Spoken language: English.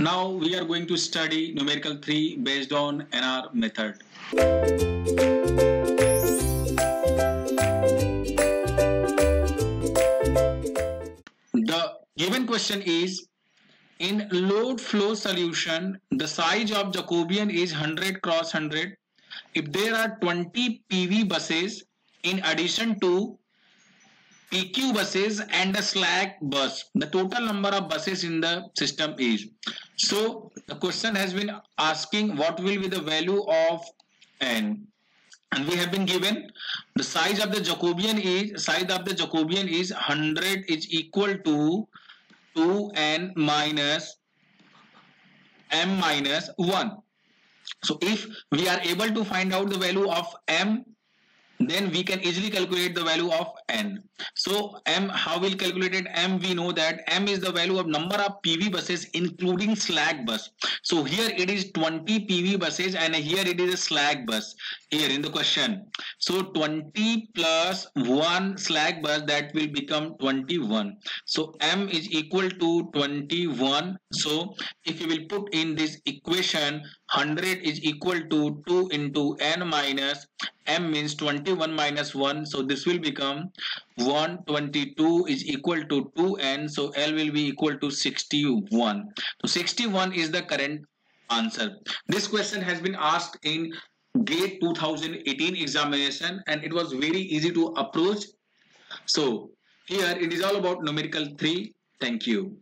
Now we are going to study numerical 3 based on NR method. The given question is in load flow solution the size of Jacobian is 100 cross 100 if there are 20 PV buses in addition to PQ buses and a slack bus. The total number of buses in the system is. So the question has been asking what will be the value of n and we have been given the size of the Jacobian is size of the Jacobian is 100 is equal to 2n minus m minus 1 so if we are able to find out the value of m then we can easily calculate the value of n. So m, how we'll calculate it? m, we know that m is the value of number of PV buses including slack bus. So here it is 20 PV buses and here it is a slack bus here in the question. So 20 plus 1 slack bus that will become 21. So m is equal to 21. So if you will put in this equation 100 is equal to 2 into n minus m means 21 minus 1 so this will become 122 is equal to 2n so l will be equal to 61 so 61 is the current answer. This question has been asked in gate 2018 examination and it was very easy to approach. So here it is all about numerical 3 thank you